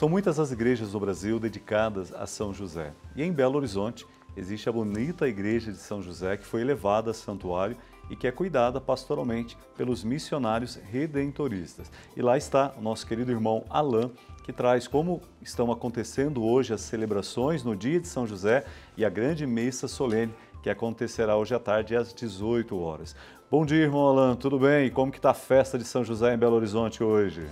São muitas as igrejas do Brasil dedicadas a São José. E em Belo Horizonte existe a bonita igreja de São José que foi elevada a santuário e que é cuidada pastoralmente pelos missionários redentoristas. E lá está o nosso querido irmão Alain, que traz como estão acontecendo hoje as celebrações no dia de São José e a grande missa solene que acontecerá hoje à tarde às 18 horas. Bom dia, irmão Alain, tudo bem? E como que está a festa de São José em Belo Horizonte hoje?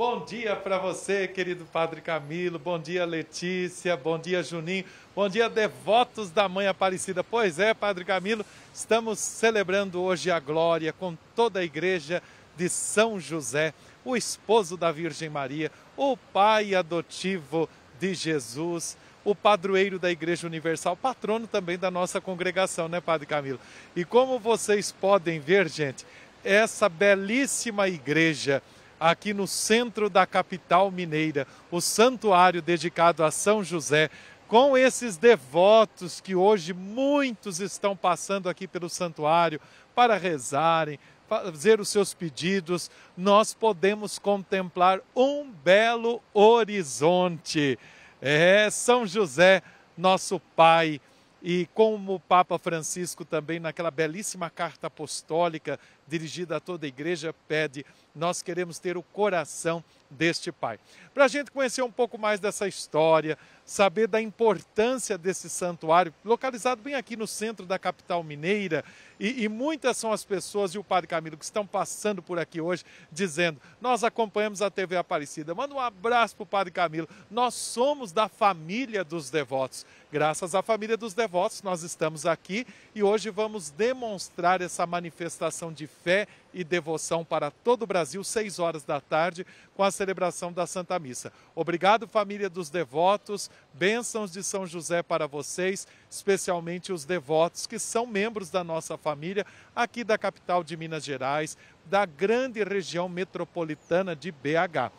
Bom dia para você, querido Padre Camilo. Bom dia, Letícia. Bom dia, Juninho. Bom dia, devotos da Mãe Aparecida. Pois é, Padre Camilo, estamos celebrando hoje a glória com toda a igreja de São José, o esposo da Virgem Maria, o pai adotivo de Jesus, o padroeiro da Igreja Universal, patrono também da nossa congregação, né, Padre Camilo? E como vocês podem ver, gente, essa belíssima igreja aqui no centro da capital mineira, o santuário dedicado a São José, com esses devotos que hoje muitos estão passando aqui pelo santuário para rezarem, fazer os seus pedidos, nós podemos contemplar um belo horizonte. É São José, nosso Pai, e como o Papa Francisco também, naquela belíssima carta apostólica dirigida a toda a igreja, pede, nós queremos ter o coração deste Pai. Para a gente conhecer um pouco mais dessa história, saber da importância desse santuário, localizado bem aqui no centro da capital mineira, e, e, muitas são as pessoas, e o Padre Camilo, que estão passando por aqui hoje, dizendo: Nós acompanhamos a TV Aparecida. Manda um abraço para o Padre Camilo. Nós somos da família dos devotos. Graças à família dos devotos, nós estamos aqui e hoje vamos demonstrar essa manifestação de fé e devoção para todo o Brasil, seis horas da tarde, com a celebração da Santa Missa. Obrigado, família dos devotos, bênçãos de São José para vocês, especialmente os devotos que são membros da nossa família, aqui da capital de Minas Gerais, da grande região metropolitana de BH.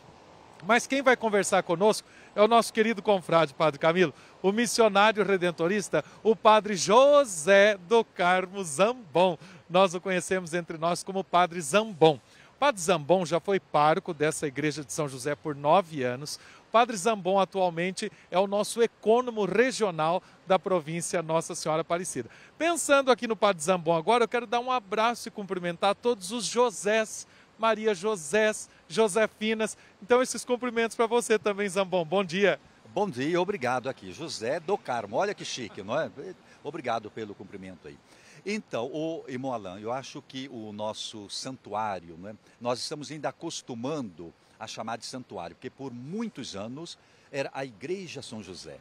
Mas quem vai conversar conosco é o nosso querido confrade, Padre Camilo, o missionário redentorista, o Padre José do Carmo Zambon nós o conhecemos entre nós como Padre Zambon. Padre Zambon já foi pároco dessa igreja de São José por nove anos. Padre Zambon atualmente é o nosso ecônomo regional da província Nossa Senhora Aparecida. Pensando aqui no Padre Zambon agora, eu quero dar um abraço e cumprimentar todos os Josés, Maria Josés, Josefinas. Então, esses cumprimentos para você também, Zambon. Bom dia. Bom dia, obrigado aqui. José do Carmo, olha que chique, não é? Obrigado pelo cumprimento aí. Então, o irmão Alain, eu acho que o nosso santuário, né, nós estamos ainda acostumando a chamar de santuário, porque por muitos anos era a Igreja São José.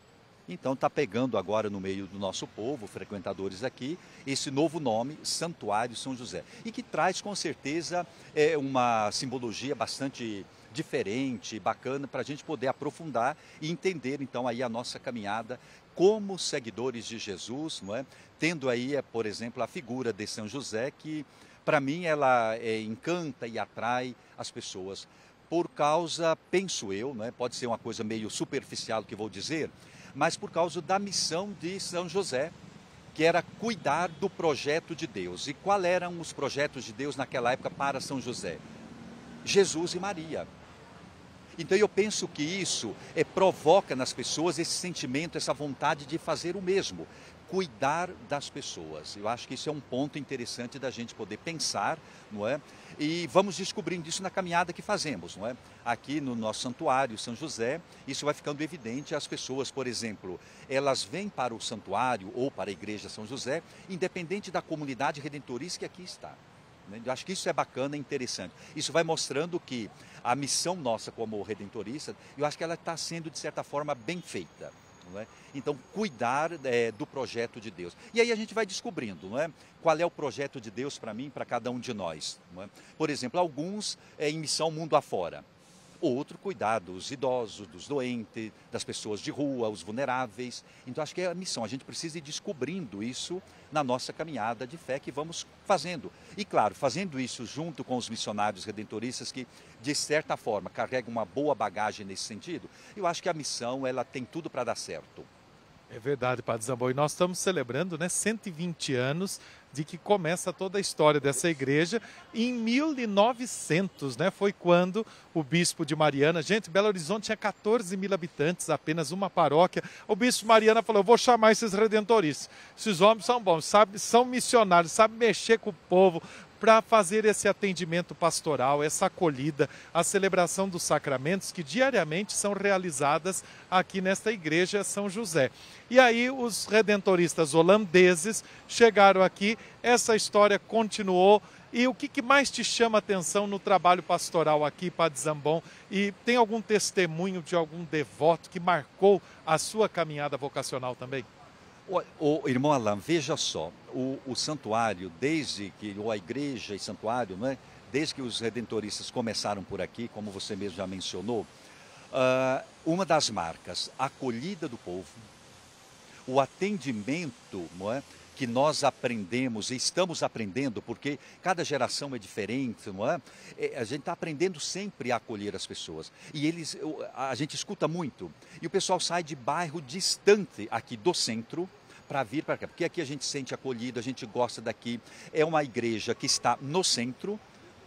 Então está pegando agora no meio do nosso povo, frequentadores aqui, esse novo nome, Santuário São José. E que traz com certeza é, uma simbologia bastante diferente, bacana, para a gente poder aprofundar e entender então aí a nossa caminhada como seguidores de Jesus, não é? Tendo aí, é, por exemplo, a figura de São José, que para mim ela é, encanta e atrai as pessoas. Por causa, penso eu, não é? pode ser uma coisa meio superficial que vou dizer, mas por causa da missão de São José, que era cuidar do projeto de Deus. E qual eram os projetos de Deus naquela época para São José? Jesus e Maria. Então eu penso que isso é, provoca nas pessoas esse sentimento, essa vontade de fazer o mesmo, cuidar das pessoas. Eu acho que isso é um ponto interessante da gente poder pensar, não é? E vamos descobrindo isso na caminhada que fazemos, não é? Aqui no nosso santuário São José, isso vai ficando evidente. As pessoas, por exemplo, elas vêm para o santuário ou para a igreja São José, independente da comunidade redentorista que aqui está. Né? Eu acho que isso é bacana interessante. Isso vai mostrando que a missão nossa como redentorista, eu acho que ela está sendo, de certa forma, bem feita. É? Então, cuidar é, do projeto de Deus. E aí a gente vai descobrindo não é? qual é o projeto de Deus para mim, para cada um de nós. É? Por exemplo, alguns é, em missão mundo afora outro cuidar dos idosos, dos doentes, das pessoas de rua, os vulneráveis. Então acho que é a missão, a gente precisa ir descobrindo isso na nossa caminhada de fé que vamos fazendo. E claro, fazendo isso junto com os missionários redentoristas que de certa forma carregam uma boa bagagem nesse sentido, eu acho que a missão ela tem tudo para dar certo. É verdade, Padre Zambon. E nós estamos celebrando né, 120 anos de que começa toda a história dessa igreja. Em 1900, né, foi quando o bispo de Mariana, gente, Belo Horizonte tinha 14 mil habitantes, apenas uma paróquia. O bispo de Mariana falou: vou chamar esses redentoristas. Esses homens são bons, sabe, são missionários, sabem mexer com o povo, para fazer esse atendimento pastoral, essa acolhida, a celebração dos sacramentos que diariamente são realizadas aqui nesta igreja São José. E aí os redentoristas holandeses chegaram aqui, essa história continuou. E o que, que mais te chama a atenção no trabalho pastoral aqui, Padre Zambon? E tem algum testemunho de algum devoto que marcou a sua caminhada vocacional também? O, o, irmão Alain, veja só, o, o, santuário, desde que, ou a igreja e santuário, né, desde que os redentoristas começaram por aqui, como você mesmo já mencionou, uh, uma das marcas, a acolhida do povo, o atendimento não é, que nós aprendemos e estamos aprendendo, porque cada geração é diferente, não é? é a gente está aprendendo sempre a acolher as pessoas. E eles, a gente escuta muito. E o pessoal sai de bairro distante aqui do centro, para vir para cá, porque aqui a gente sente acolhido, a gente gosta daqui. É uma igreja que está no centro,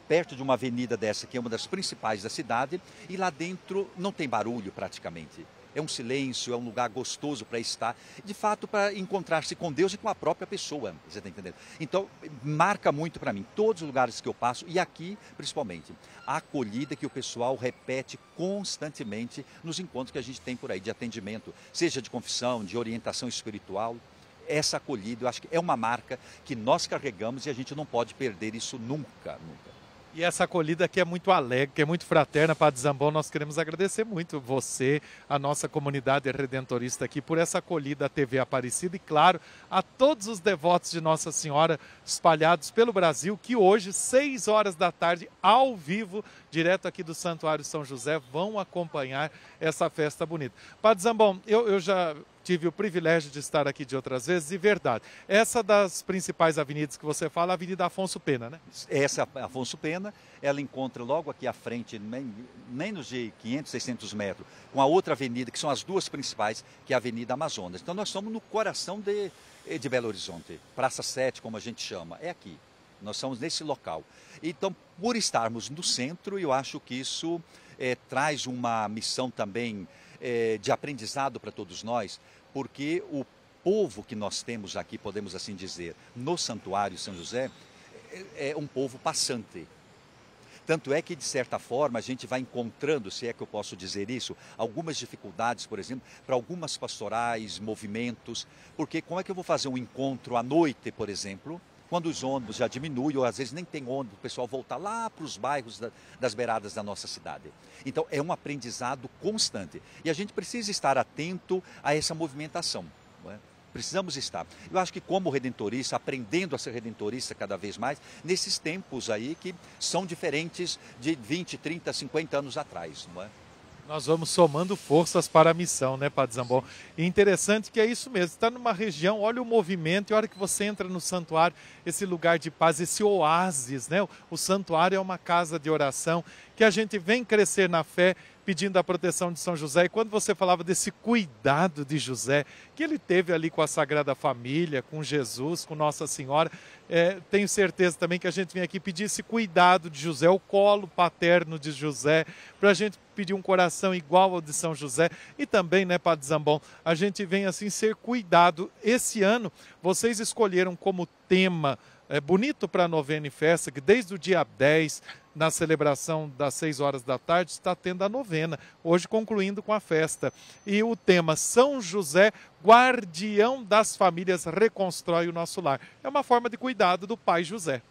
perto de uma avenida dessa, que é uma das principais da cidade, e lá dentro não tem barulho praticamente. É um silêncio, é um lugar gostoso para estar, de fato, para encontrar-se com Deus e com a própria pessoa. Você está entendendo? Então, marca muito para mim, todos os lugares que eu passo, e aqui principalmente, a acolhida que o pessoal repete constantemente nos encontros que a gente tem por aí, de atendimento, seja de confissão, de orientação espiritual essa acolhida, eu acho que é uma marca que nós carregamos e a gente não pode perder isso nunca, nunca. E essa acolhida aqui é muito alegre, que é muito fraterna, Padre Zambon. Nós queremos agradecer muito você, a nossa comunidade redentorista aqui, por essa acolhida à TV Aparecida e, claro, a todos os devotos de Nossa Senhora espalhados pelo Brasil, que hoje, seis horas da tarde, ao vivo, direto aqui do Santuário São José, vão acompanhar essa festa bonita. Padre Zambon, eu, eu já tive o privilégio de estar aqui de outras vezes e verdade. Essa das principais avenidas que você fala, a Avenida Afonso Pena, né? Essa Afonso Pena, ela encontra logo aqui à frente, menos de 500, 600 metros, com a outra avenida, que são as duas principais, que é a Avenida Amazonas. Então nós estamos no coração de, de Belo Horizonte, Praça 7, como a gente chama, é aqui. Nós estamos nesse local. Então, por estarmos no centro, eu acho que isso é, traz uma missão também é, de aprendizado para todos nós, porque o povo que nós temos aqui, podemos assim dizer, no Santuário São José, é, é um povo passante. Tanto é que, de certa forma, a gente vai encontrando, se é que eu posso dizer isso, algumas dificuldades, por exemplo, para algumas pastorais, movimentos, porque como é que eu vou fazer um encontro à noite, por exemplo, quando os ônibus já diminuem, ou às vezes nem tem ônibus, o pessoal volta lá para os bairros da, das beiradas da nossa cidade. Então é um aprendizado constante. E a gente precisa estar atento a essa movimentação. É? Precisamos estar. Eu acho que como redentorista, aprendendo a ser redentorista cada vez mais, nesses tempos aí que são diferentes de 20, 30, 50 anos atrás, não é? Nós vamos somando forças para a missão, né, Padre Zambon? E interessante que é isso mesmo. Está numa região, olha o movimento, e a hora que você entra no santuário, esse lugar de paz, esse oásis, né? O santuário é uma casa de oração que a gente vem crescer na fé pedindo a proteção de São José. E quando você falava desse cuidado de José, que ele teve ali com a Sagrada Família, com Jesus, com Nossa Senhora, é, tenho certeza também que a gente vem aqui pedir esse cuidado de José, o colo paterno de José, para a gente pedir um coração igual ao de São José. E também, né, Padre Zambon, a gente vem assim ser cuidado. Esse ano, vocês escolheram como tema é bonito para a novena e festa, que desde o dia 10 na celebração das 6 horas da tarde, está tendo a novena, hoje concluindo com a festa. E o tema São José, guardião das famílias, reconstrói o nosso lar. É uma forma de cuidado do pai José.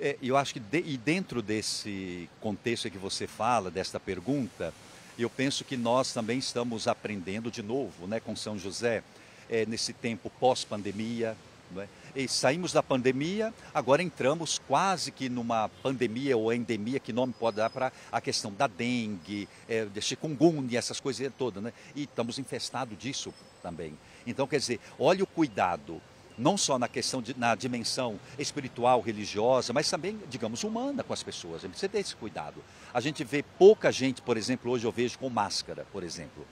É, eu acho que de, e dentro desse contexto que você fala, desta pergunta, eu penso que nós também estamos aprendendo de novo né, com São José, é, nesse tempo pós-pandemia, é? E saímos da pandemia, agora entramos quase que numa pandemia ou endemia, que nome pode dar para a questão da dengue, é, de chikungunya, essas coisas todas, né? E estamos infestados disso também. Então, quer dizer, olha o cuidado, não só na questão, de, na dimensão espiritual, religiosa, mas também, digamos, humana com as pessoas. A gente precisa ter esse cuidado. A gente vê pouca gente, por exemplo, hoje eu vejo com máscara, por exemplo.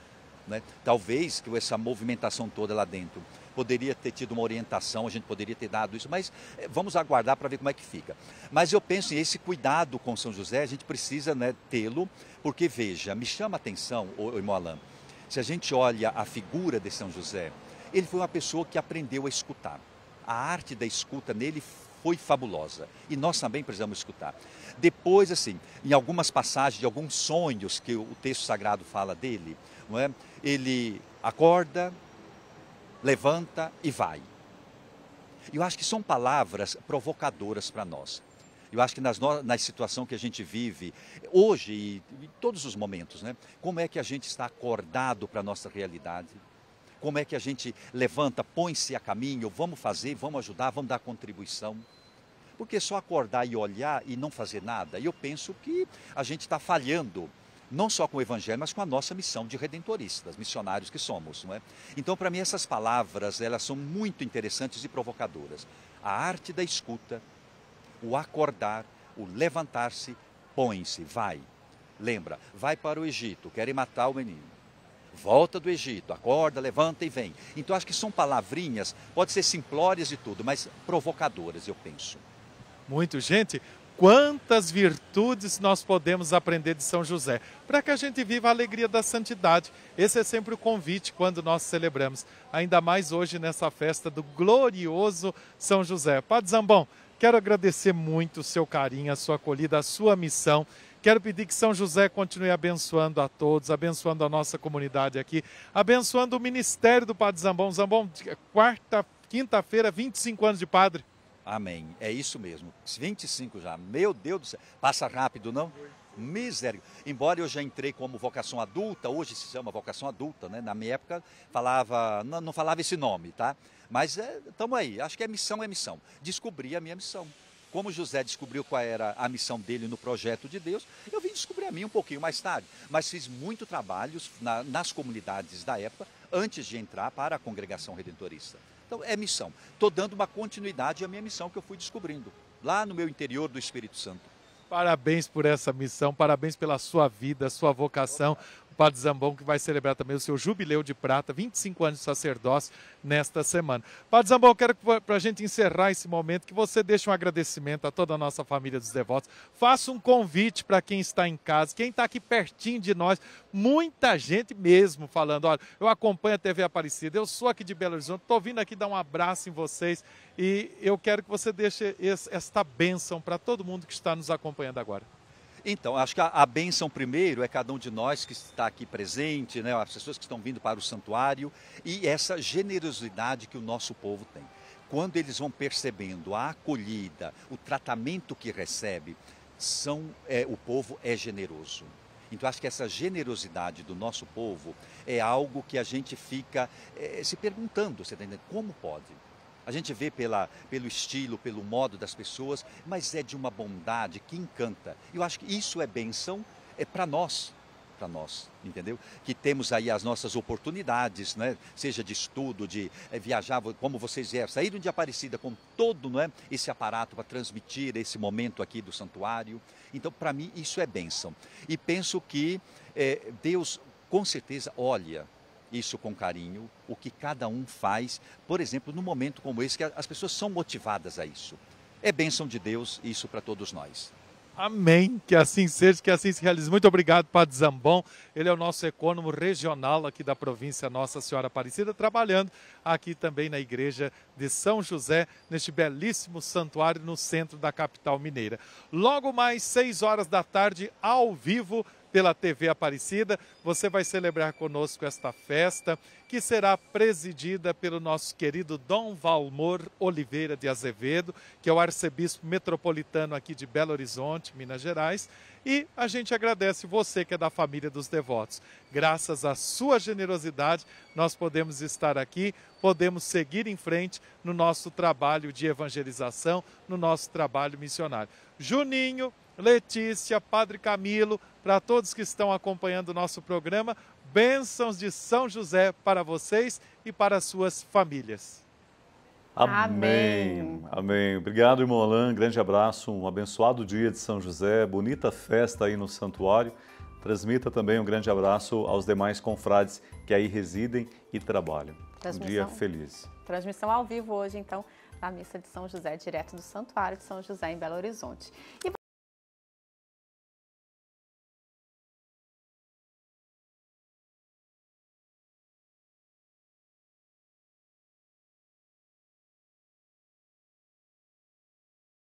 Né? Talvez que essa movimentação toda lá dentro poderia ter tido uma orientação, a gente poderia ter dado isso, mas eh, vamos aguardar para ver como é que fica. Mas eu penso em esse cuidado com São José, a gente precisa né, tê-lo, porque veja, me chama a atenção, o irmão Alain, se a gente olha a figura de São José, ele foi uma pessoa que aprendeu a escutar. A arte da escuta nele foi fabulosa e nós também precisamos escutar. Depois, assim, em algumas passagens de alguns sonhos que o texto sagrado fala dele, não é? ele acorda, levanta e vai. Eu acho que são palavras provocadoras para nós. Eu acho que nas, na situação que a gente vive, hoje e em todos os momentos, né? como é que a gente está acordado para a nossa realidade? Como é que a gente levanta, põe-se a caminho, vamos fazer, vamos ajudar, vamos dar contribuição? Porque só acordar e olhar e não fazer nada, eu penso que a gente está falhando não só com o Evangelho, mas com a nossa missão de redentoristas, missionários que somos. Não é? Então, para mim, essas palavras elas são muito interessantes e provocadoras. A arte da escuta, o acordar, o levantar-se, põe-se, vai. Lembra, vai para o Egito, querem matar o menino. Volta do Egito, acorda, levanta e vem. Então, acho que são palavrinhas, pode ser simplórias e tudo, mas provocadoras, eu penso. Muito, gente quantas virtudes nós podemos aprender de São José, para que a gente viva a alegria da santidade. Esse é sempre o convite quando nós celebramos, ainda mais hoje nessa festa do glorioso São José. Padre Zambon, quero agradecer muito o seu carinho, a sua acolhida, a sua missão. Quero pedir que São José continue abençoando a todos, abençoando a nossa comunidade aqui, abençoando o ministério do Padre Zambon. Zambon, quarta, quinta-feira, 25 anos de padre. Amém. É isso mesmo. 25 já. Meu Deus do céu. Passa rápido, não? Miséria. Embora eu já entrei como vocação adulta, hoje se chama vocação adulta, né? Na minha época falava, não, não falava esse nome, tá? Mas estamos é, aí. Acho que é missão, é missão. Descobri a minha missão. Como José descobriu qual era a missão dele no projeto de Deus, eu vim descobrir a minha um pouquinho mais tarde. Mas fiz muito trabalhos na, nas comunidades da época antes de entrar para a congregação redentorista. Então, é missão. Estou dando uma continuidade à minha missão que eu fui descobrindo lá no meu interior do Espírito Santo. Parabéns por essa missão, parabéns pela sua vida, sua vocação. Padre Zambon, que vai celebrar também o seu jubileu de prata, 25 anos de sacerdócio nesta semana. Padre Zambon, quero que para a gente encerrar esse momento, que você deixe um agradecimento a toda a nossa família dos devotos. Faça um convite para quem está em casa, quem está aqui pertinho de nós, muita gente mesmo falando, olha, eu acompanho a TV Aparecida, eu sou aqui de Belo Horizonte, estou vindo aqui dar um abraço em vocês e eu quero que você deixe esta bênção para todo mundo que está nos acompanhando agora. Então, acho que a, a bênção primeiro é cada um de nós que está aqui presente, né, as pessoas que estão vindo para o santuário e essa generosidade que o nosso povo tem. Quando eles vão percebendo a acolhida, o tratamento que recebe, são, é, o povo é generoso. Então, acho que essa generosidade do nosso povo é algo que a gente fica é, se perguntando, você está entendendo? Como pode? A gente vê pela, pelo estilo, pelo modo das pessoas, mas é de uma bondade que encanta. Eu acho que isso é benção é para nós, para nós, entendeu? Que temos aí as nossas oportunidades, né? Seja de estudo, de é, viajar, como vocês vieram, saíram de Aparecida com todo, não é? Esse aparato para transmitir esse momento aqui do santuário. Então, para mim, isso é benção. E penso que é, Deus, com certeza, olha isso com carinho, o que cada um faz, por exemplo, num momento como esse, que as pessoas são motivadas a isso. É bênção de Deus isso para todos nós. Amém. Que assim seja, que assim se realize. Muito obrigado, Padre Zambon. Ele é o nosso econômico regional aqui da província Nossa Senhora Aparecida, trabalhando aqui também na igreja de São José, neste belíssimo santuário no centro da capital mineira. Logo mais, seis horas da tarde, ao vivo, pela TV Aparecida. Você vai celebrar conosco esta festa, que será presidida pelo nosso querido Dom Valmor Oliveira de Azevedo, que é o arcebispo metropolitano aqui de Belo Horizonte, Minas Gerais. E a gente agradece você que é da família dos devotos. Graças à sua generosidade, nós podemos estar aqui, podemos seguir em frente no nosso trabalho de evangelização, no nosso trabalho missionário. Juninho, Letícia, Padre Camilo, para todos que estão acompanhando o nosso programa, bênçãos de São José para vocês e para suas famílias. Amém. Amém. Obrigado, irmão Alain. Grande abraço. Um abençoado dia de São José. Bonita festa aí no santuário. Transmita também um grande abraço aos demais confrades que aí residem e trabalham. Um dia feliz. Transmissão ao vivo hoje, então, na missa de São José, direto do Santuário de São José, em Belo Horizonte. E